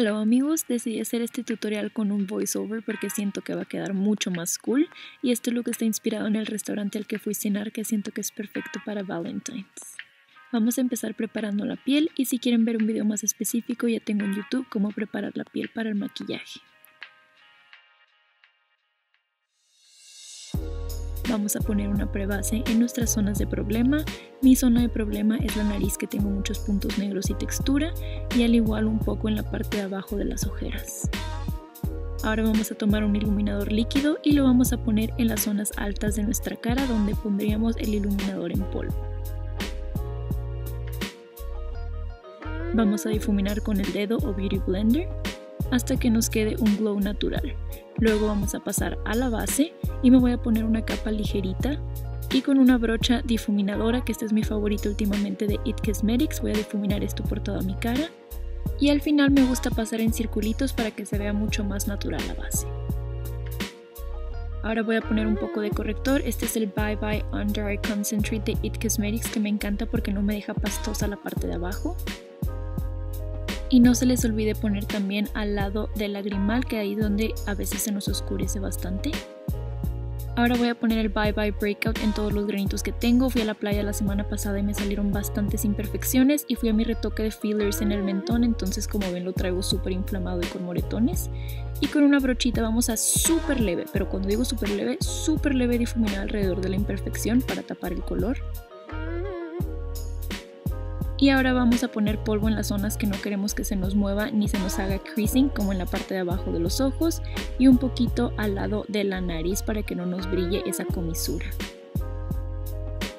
Hello amigos, decidí hacer este tutorial con un voiceover porque siento que va a quedar mucho más cool y este look está inspirado en el restaurante al que fui cenar que siento que es perfecto para Valentine's. Vamos a empezar preparando la piel y si quieren ver un video más específico ya tengo en YouTube cómo preparar la piel para el maquillaje. Vamos a poner una prebase en nuestras zonas de problema. Mi zona de problema es la nariz que tengo muchos puntos negros y textura y al igual un poco en la parte de abajo de las ojeras. Ahora vamos a tomar un iluminador líquido y lo vamos a poner en las zonas altas de nuestra cara donde pondríamos el iluminador en polvo. Vamos a difuminar con el dedo o Beauty Blender hasta que nos quede un glow natural. Luego vamos a pasar a la base y me voy a poner una capa ligerita y con una brocha difuminadora, que esta es mi favorita últimamente de It Cosmetics, voy a difuminar esto por toda mi cara. Y al final me gusta pasar en circulitos para que se vea mucho más natural la base. Ahora voy a poner un poco de corrector, este es el Bye Bye Under Eye Concentrate de It Cosmetics que me encanta porque no me deja pastosa la parte de abajo. Y no se les olvide poner también al lado del lagrimal, que ahí donde a veces se nos oscurece bastante. Ahora voy a poner el Bye Bye Breakout en todos los granitos que tengo. Fui a la playa la semana pasada y me salieron bastantes imperfecciones y fui a mi retoque de fillers en el mentón, entonces como ven lo traigo súper inflamado y con moretones. Y con una brochita vamos a súper leve, pero cuando digo súper leve, súper leve difuminar alrededor de la imperfección para tapar el color. Y ahora vamos a poner polvo en las zonas que no queremos que se nos mueva ni se nos haga creasing, como en la parte de abajo de los ojos y un poquito al lado de la nariz para que no nos brille esa comisura.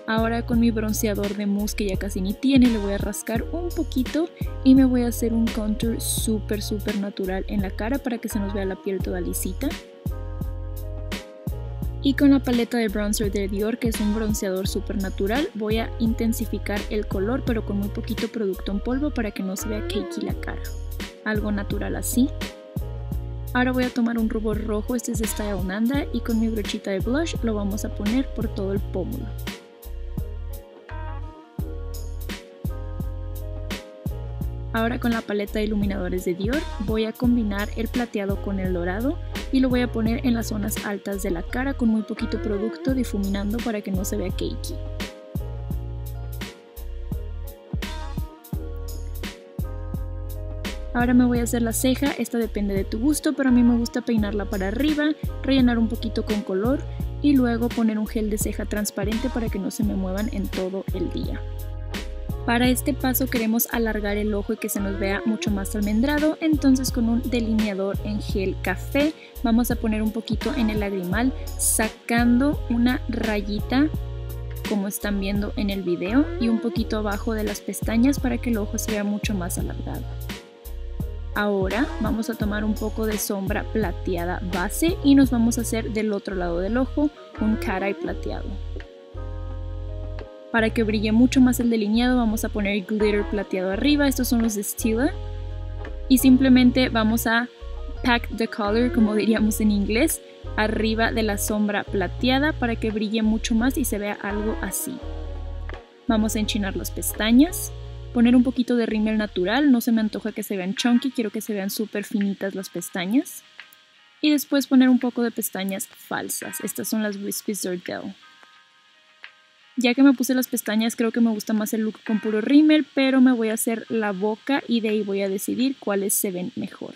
Ahora con mi bronceador de mousse que ya casi ni tiene, le voy a rascar un poquito y me voy a hacer un contour súper súper natural en la cara para que se nos vea la piel toda lisita. Y con la paleta de bronzer de Dior, que es un bronceador súper natural, voy a intensificar el color, pero con muy poquito producto en polvo para que no se vea cakey la cara. Algo natural así. Ahora voy a tomar un rubor rojo, este es de Style Nanda, y con mi brochita de blush lo vamos a poner por todo el pómulo. Ahora con la paleta de iluminadores de Dior voy a combinar el plateado con el dorado y lo voy a poner en las zonas altas de la cara con muy poquito producto difuminando para que no se vea cakey. Ahora me voy a hacer la ceja, esta depende de tu gusto, pero a mí me gusta peinarla para arriba, rellenar un poquito con color y luego poner un gel de ceja transparente para que no se me muevan en todo el día. Para este paso queremos alargar el ojo y que se nos vea mucho más almendrado, entonces con un delineador en gel café vamos a poner un poquito en el lagrimal sacando una rayita como están viendo en el video y un poquito abajo de las pestañas para que el ojo se vea mucho más alargado. Ahora vamos a tomar un poco de sombra plateada base y nos vamos a hacer del otro lado del ojo un cara y plateado. Para que brille mucho más el delineado vamos a poner glitter plateado arriba, estos son los de Stila. Y simplemente vamos a pack the color, como diríamos en inglés, arriba de la sombra plateada para que brille mucho más y se vea algo así. Vamos a enchinar las pestañas, poner un poquito de rímel natural, no se me antoja que se vean chunky, quiero que se vean súper finitas las pestañas. Y después poner un poco de pestañas falsas, estas son las Wispy Zordell. Ya que me puse las pestañas, creo que me gusta más el look con puro rímel, pero me voy a hacer la boca y de ahí voy a decidir cuáles se ven mejor.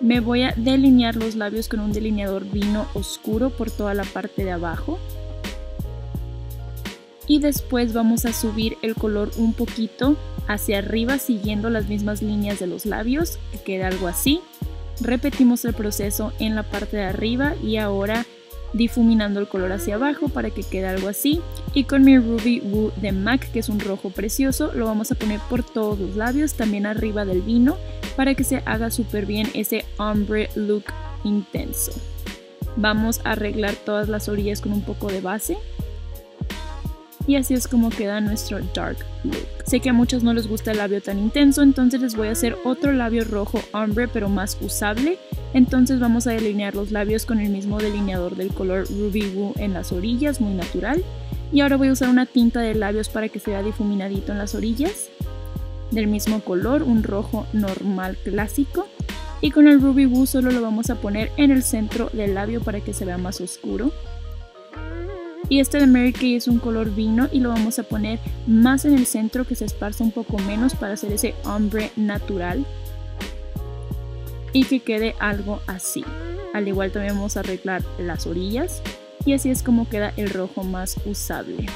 Me voy a delinear los labios con un delineador vino oscuro por toda la parte de abajo. Y después vamos a subir el color un poquito hacia arriba siguiendo las mismas líneas de los labios, que quede algo así. Repetimos el proceso en la parte de arriba y ahora difuminando el color hacia abajo para que quede algo así. Y con mi Ruby Woo de MAC, que es un rojo precioso, lo vamos a poner por todos los labios, también arriba del vino, para que se haga súper bien ese ombre look intenso. Vamos a arreglar todas las orillas con un poco de base. Y así es como queda nuestro dark look. Sé que a muchos no les gusta el labio tan intenso, entonces les voy a hacer otro labio rojo ombre pero más usable entonces vamos a delinear los labios con el mismo delineador del color Ruby Woo en las orillas, muy natural. Y ahora voy a usar una tinta de labios para que se vea difuminadito en las orillas. del mismo color, un rojo normal clásico. Y con el Ruby Woo solo lo vamos a poner en el centro del labio para que se vea más oscuro. Y este de Mary Kay es un color vino y lo vamos a poner más en el centro que se esparza un poco menos para hacer ese ombre natural. Y que quede algo así. Al igual también vamos a arreglar las orillas y así es como queda el rojo más usable.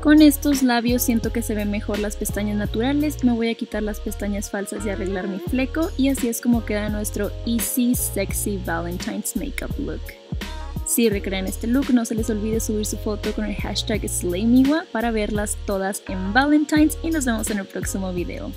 Con estos labios siento que se ven mejor las pestañas naturales, me voy a quitar las pestañas falsas y arreglar mi fleco y así es como queda nuestro Easy Sexy Valentine's Makeup look. Si recrean este look, no se les olvide subir su foto con el hashtag SlayMiwa para verlas todas en Valentine's y nos vemos en el próximo video.